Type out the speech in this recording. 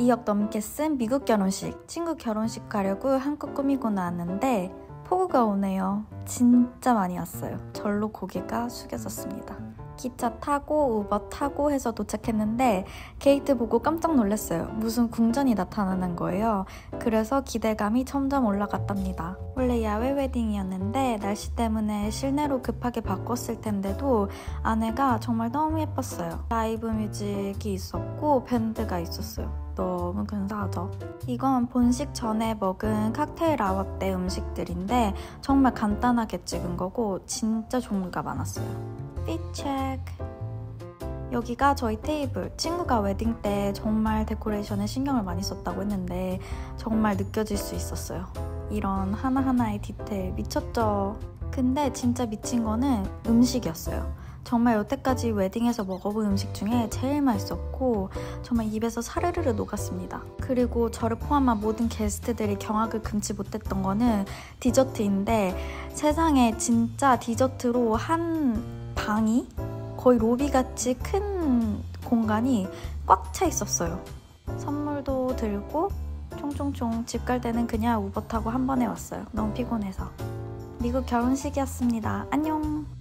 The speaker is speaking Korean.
2억 넘게 쓴 미국 결혼식. 친구 결혼식 가려고 한껏 꾸미고 나왔는데 폭우가 오네요. 진짜 많이 왔어요. 절로 고개가 숙여졌습니다. 기차 타고 우버 타고 해서 도착했는데 게이트 보고 깜짝 놀랐어요. 무슨 궁전이 나타나는 거예요. 그래서 기대감이 점점 올라갔답니다. 원래 야외 웨딩이었는데 날씨 때문에 실내로 급하게 바꿨을 텐데도 안에가 정말 너무 예뻤어요. live music이 있었고 밴드가 있었어요. 너무 근사하죠. 이건 본식 전에 먹은 칵테일 때 음식들인데 정말 간단하게 찍은 거고 진짜 종류가 많았어요. Fit check 여기가 저희 테이블. 친구가 웨딩 때 정말 데코레이션에 신경을 많이 썼다고 했는데 정말 느껴질 수 있었어요. 이런 하나하나의 디테일 미쳤죠? 근데 진짜 미친 거는 음식이었어요. 정말 여태까지 웨딩에서 먹어본 음식 중에 제일 맛있었고 정말 입에서 사르르르 녹았습니다. 그리고 저를 포함한 모든 게스트들이 경악을 금치 못했던 거는 디저트인데 세상에 진짜 디저트로 한 방이 거의 로비같이 큰 공간이 꽉 차 있었어요. 선물도 들고 총총총 집 갈 때는 그냥 우버 타고 한 번에 왔어요. 너무 피곤해서. 미국 결혼식이었습니다. 안녕!